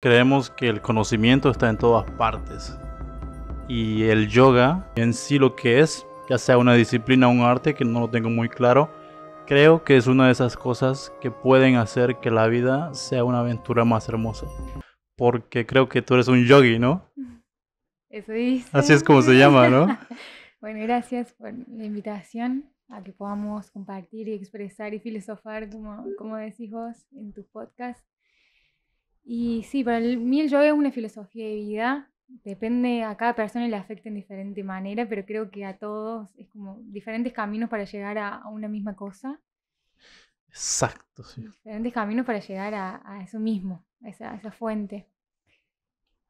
creemos que el conocimiento está en todas partes. Y el yoga en sí lo que es, ya sea una disciplina o un arte, que no lo tengo muy claro, creo que es una de esas cosas que pueden hacer que la vida sea una aventura más hermosa. Porque creo que tú eres un yogi, ¿no? Eso dice. Así es como se llama, ¿no? bueno, gracias por la invitación a que podamos compartir y expresar y filosofar, como, como decís vos, en tu podcast. Y sí, para mí el yoga es una filosofía de vida. Depende, a cada persona le afecta en diferente manera, pero creo que a todos es como diferentes caminos para llegar a, una misma cosa. Exacto, sí. Diferentes caminos para llegar a, a eso mismo, a esa, esa fuente.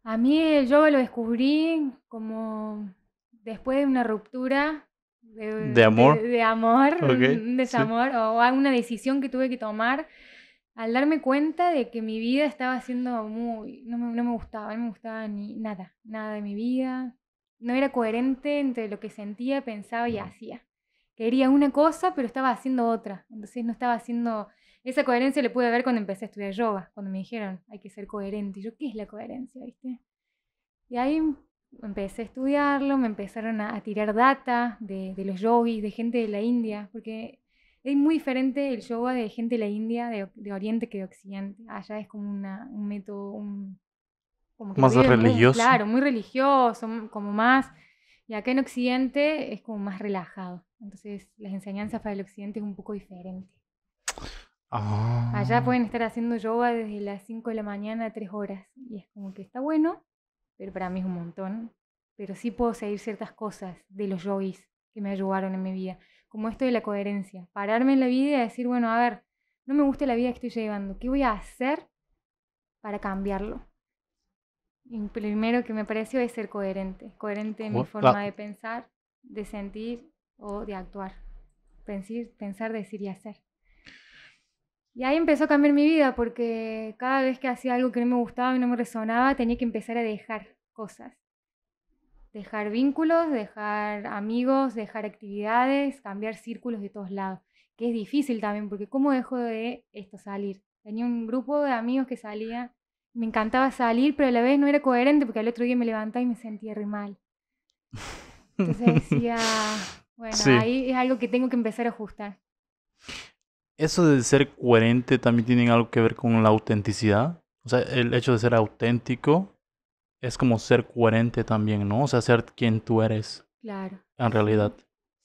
A mí el yoga lo descubrí como después de una ruptura de, amor, de, amor, un desamor o alguna decisión que tuve que tomar al darme cuenta de que mi vida estaba siendo muy, no me, no me gustaba, no me gustaba ni nada, nada de mi vida, no era coherente entre lo que sentía, pensaba y hacía. Quería una cosa, pero estaba haciendo otra, entonces no estaba haciendo, esa coherencia le pude ver cuando empecé a estudiar yoga, cuando me dijeron, hay que ser coherente, y yo, ¿qué es la coherencia, viste? Y ahí empecé a estudiarlo, me empezaron a, tirar data de, de, los yogis, de gente de la India, porque es muy diferente el yoga de gente de la India, de, de Oriente que de Occidente. Allá es como una, un método, un, como más religioso. claro, muy religioso, como más. Y acá en Occidente es como más relajado. Entonces las enseñanzas para el Occidente es un poco diferente. Allá pueden ah. estar haciendo yoga desde las 5 de la mañana a 3 horas. Y es como que está bueno, pero para mí es un montón. Pero sí puedo seguir ciertas cosas de los yogis que me ayudaron en mi vida, como esto de la coherencia, pararme en la vida y decir, bueno, a ver, no me gusta la vida que estoy llevando, ¿qué voy a hacer para cambiarlo? Y primero que me pareció es ser coherente, coherente en mi forma de pensar, de sentir o de actuar. Pensar, pensar, decir y hacer. Y ahí empezó a cambiar mi vida porque cada vez que hacía algo que no me gustaba y no me resonaba, tenía que empezar a dejar cosas. Dejar vínculos, dejar amigos, dejar actividades, cambiar círculos de todos lados. Que es difícil también porque ¿cómo dejo de esto salir? Tenía un grupo de amigos que salía, me encantaba salir, pero a la vez no era coherente porque al otro día me levantaba y me sentía re mal. Entonces decía, bueno, ahí es algo que tengo que empezar a ajustar eso de ser coherente también tiene algo que ver con la autenticidad. O sea, el hecho de ser auténtico es como ser coherente también, ¿no? O sea, ser quien tú eres. Claro. En realidad.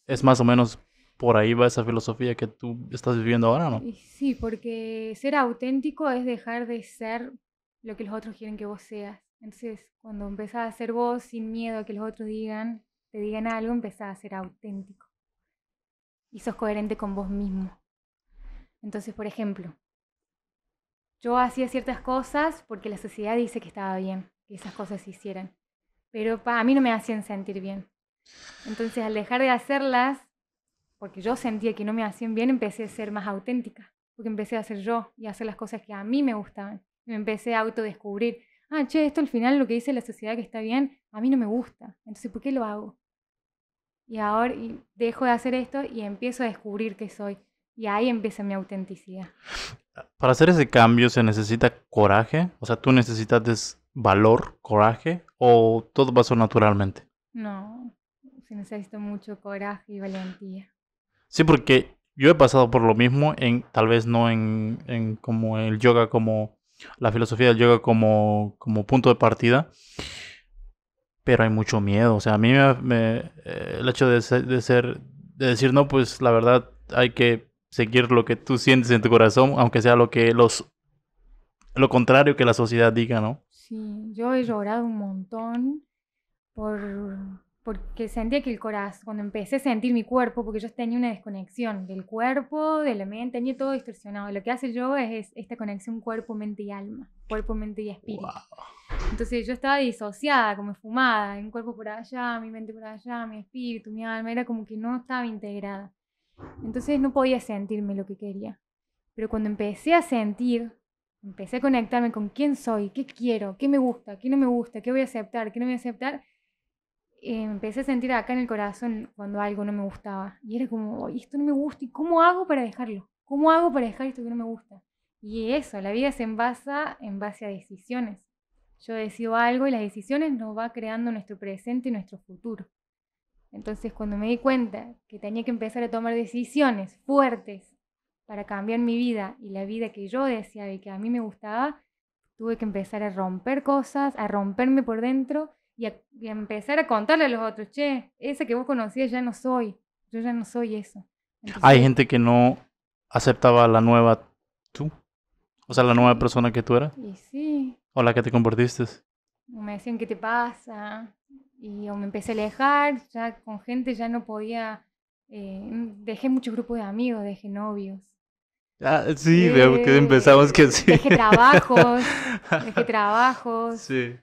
Es más o menos por ahí va esa filosofía que tú estás viviendo ahora, ¿no? Sí, porque ser auténtico es dejar de ser lo que los otros quieren que vos seas. Entonces, cuando empezás a ser vos sin miedo a que los otros digan, te digan algo, empezás a ser auténtico. Y sos coherente con vos mismo. Entonces, por ejemplo, yo hacía ciertas cosas porque la sociedad dice que estaba bien esas cosas se hicieran, pero a mí no me hacían sentir bien. Entonces, al dejar de hacerlas, porque yo sentía que no me hacían bien, empecé a ser más auténtica, porque empecé a hacer yo y a hacer las cosas que a mí me gustaban. Me empecé a autodescubrir, ah, che, esto al final lo que dice la sociedad que está bien, a mí no me gusta, entonces, ¿por qué lo hago? Y ahora dejo de hacer esto y empiezo a descubrir qué soy. Y ahí empieza mi autenticidad. Para hacer ese cambio se necesita coraje, o sea, tú necesitas valor, coraje, o todo pasó naturalmente. No, se necesita mucho coraje y valentía. Sí, porque yo he pasado por lo mismo, en tal vez no en, en como el yoga, como la filosofía del yoga como, como punto de partida, pero hay mucho miedo. O sea, a mí me, eh, el hecho de de ser, de decir, no, pues la verdad hay que seguir lo que tú sientes en tu corazón, aunque sea lo que los lo contrario que la sociedad diga, ¿no? Sí, yo he llorado un montón por porque sentía que el corazón, cuando empecé a sentir mi cuerpo, porque yo tenía una desconexión del cuerpo, de la mente, tenía todo distorsionado. Lo que hace yoga es, esta conexión cuerpo, mente y alma, cuerpo, mente y espíritu. Entonces yo estaba disociada, como fumada, un cuerpo por allá, mi mente por allá, mi espíritu, mi alma, era como que no estaba integrada. Entonces no podía sentirme lo que quería. Pero cuando empecé a sentir, empecé a conectarme con quién soy, qué quiero, qué me gusta, qué no me gusta, qué voy a aceptar, qué no voy a aceptar, eh, empecé a sentir acá en el corazón cuando algo no me gustaba. Y era como, esto no me gusta, ¿y cómo hago para dejarlo? ¿Cómo hago para dejar esto que no me gusta? Y eso, la vida se envasa en base a decisiones. yo decido algo y las decisiones nos va creando nuestro presente y nuestro futuro. Entonces, cuando me di cuenta que tenía que empezar a tomar decisiones fuertes para cambiar mi vida y la vida que yo deseaba y que a mí me gustaba, tuve que empezar a romper cosas, a romperme por dentro y a, empezar a contarle a los otros, che, esa que vos conocías ya no soy, yo ya no soy eso. Hay gente que no aceptaba la nueva tú, o sea, la nueva persona que tú eras. Y sí. O la que te convertiste. Me decían, ¿qué te pasa? Y o me empecé a alejar, ya con gente ya no podía, eh, dejé muchos grupos de amigos, dejé novios. Ah, sí, veo que empezamos que sí. Dejé trabajos, dejé trabajos. Sí.